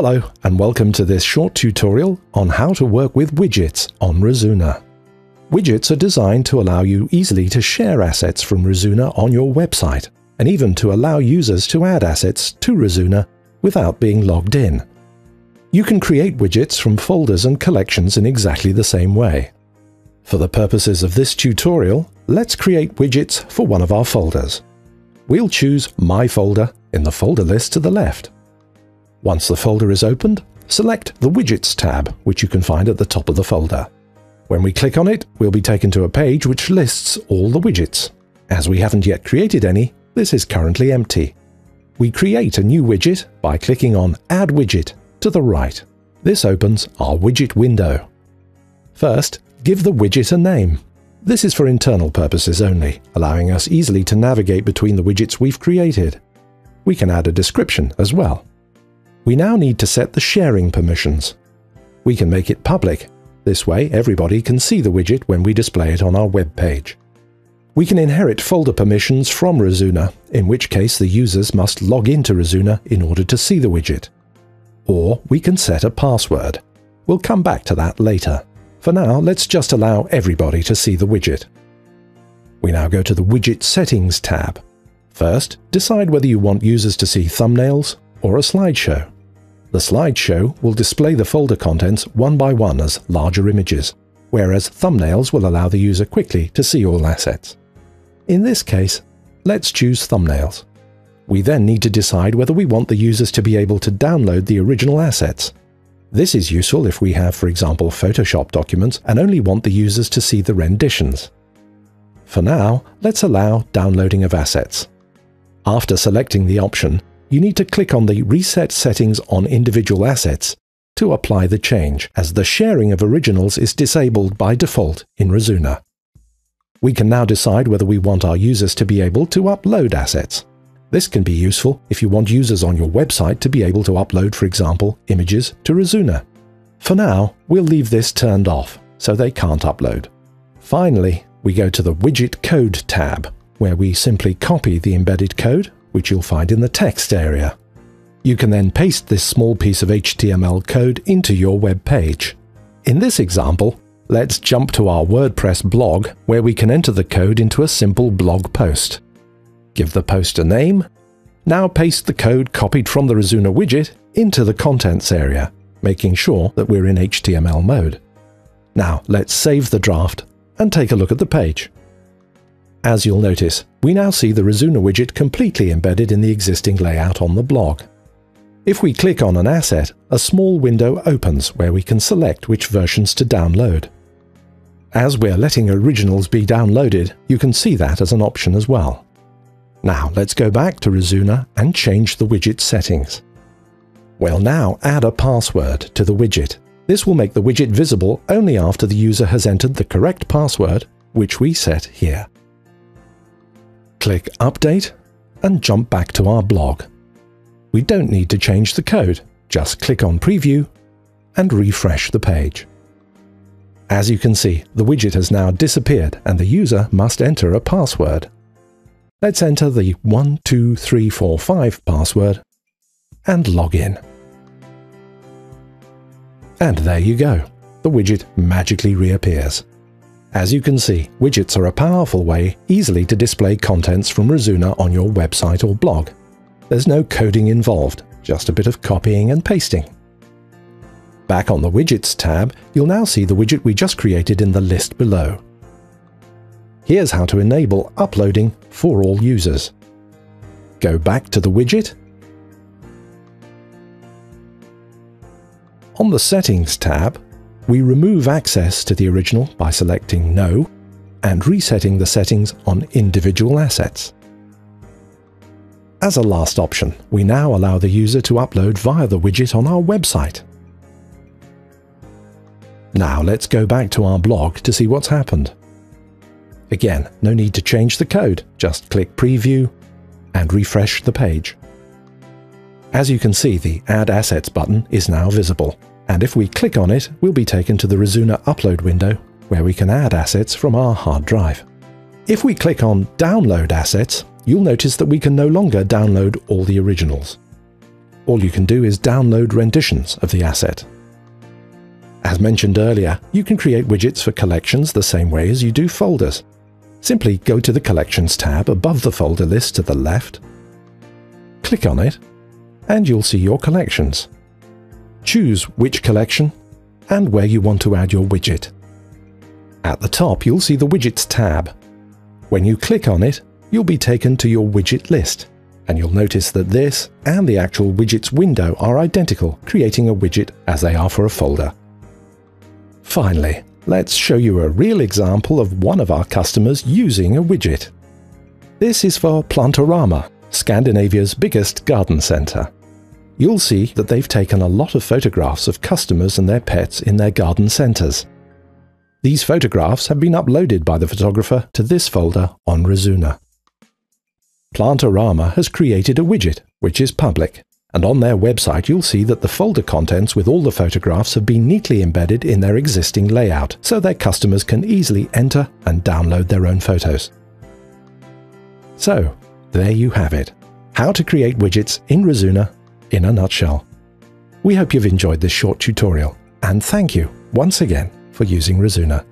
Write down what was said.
Hello and welcome to this short tutorial on how to work with widgets on Razuna. Widgets are designed to allow you easily to share assets from Razuna on your website and even to allow users to add assets to Razuna without being logged in. You can create widgets from folders and collections in exactly the same way. For the purposes of this tutorial, let's create widgets for one of our folders. We'll choose My Folder in the folder list to the left. Once the folder is opened, select the Widgets tab, which you can find at the top of the folder. When we click on it, we'll be taken to a page which lists all the widgets. As we haven't yet created any, this is currently empty. We create a new widget by clicking on Add Widget to the right. This opens our widget window. First, give the widget a name. This is for internal purposes only, allowing us easily to navigate between the widgets we've created. We can add a description as well. We now need to set the sharing permissions. We can make it public. This way everybody can see the widget when we display it on our web page. We can inherit folder permissions from Razuna, in which case the users must log into Razuna in order to see the widget. Or we can set a password. We'll come back to that later. For now, let's just allow everybody to see the widget. We now go to the Widget Settings tab. First, decide whether you want users to see thumbnails or a slideshow. The slideshow will display the folder contents one by one as larger images, whereas thumbnails will allow the user quickly to see all assets. In this case, let's choose thumbnails. We then need to decide whether we want the users to be able to download the original assets. This is useful if we have, for example, Photoshop documents and only want the users to see the renditions. For now, let's allow downloading of assets. After selecting the option, you need to click on the Reset Settings on Individual Assets to apply the change, as the sharing of originals is disabled by default in Razuna. We can now decide whether we want our users to be able to upload assets. This can be useful if you want users on your website to be able to upload, for example, images to Razuna. For now, we'll leave this turned off, so they can't upload. Finally, we go to the Widget Code tab, where we simply copy the embedded code which you'll find in the text area. You can then paste this small piece of HTML code into your web page. In this example, let's jump to our WordPress blog where we can enter the code into a simple blog post. Give the post a name. Now paste the code copied from the Razuna widget into the contents area, making sure that we're in HTML mode. Now let's save the draft and take a look at the page. As you'll notice, we now see the Razuna widget completely embedded in the existing layout on the blog. If we click on an asset, a small window opens where we can select which versions to download. As we're letting originals be downloaded, you can see that as an option as well. Now let's go back to Razuna and change the widget settings. We'll now add a password to the widget. This will make the widget visible only after the user has entered the correct password, which we set here. Click Update and jump back to our blog. We don't need to change the code, just click on Preview and refresh the page. As you can see, the widget has now disappeared and the user must enter a password. Let's enter the 12345 password and log in. And there you go. The widget magically reappears. As you can see, widgets are a powerful way easily to display contents from Razuna on your website or blog. There's no coding involved, just a bit of copying and pasting. Back on the Widgets tab, you'll now see the widget we just created in the list below. Here's how to enable uploading for all users. Go back to the widget. On the Settings tab, we remove access to the original by selecting No and resetting the settings on individual assets. As a last option, we now allow the user to upload via the widget on our website. Now let's go back to our blog to see what's happened. Again, no need to change the code, just click Preview and refresh the page. As you can see, the Add Assets button is now visible and if we click on it, we'll be taken to the Razuna upload window, where we can add assets from our hard drive. If we click on Download Assets, you'll notice that we can no longer download all the originals. all you can do is download renditions of the asset. As mentioned earlier, you can create widgets for collections the same way as you do folders. Simply go to the Collections tab above the folder list to the left, click on it, and you'll see your collections. Choose which collection and where you want to add your widget. At the top, you'll see the Widgets tab. When you click on it, you'll be taken to your widget list, and you'll notice that this and the actual widgets window are identical, creating a widget as they are for a folder. Finally, let's show you a real example of one of our customers using a widget. This is for Plantorama, Scandinavia's biggest garden centre. You'll see that they've taken a lot of photographs of customers and their pets in their garden centres. These photographs have been uploaded by the photographer to this folder on Razuna. Plantorama has created a widget, which is public, and on their website you'll see that the folder contents with all the photographs have been neatly embedded in their existing layout, so their customers can easily enter and download their own photos. So, there you have it. How to create widgets in Razuna in a nutshell. We hope you've enjoyed this short tutorial, and thank you once again for using Razuna.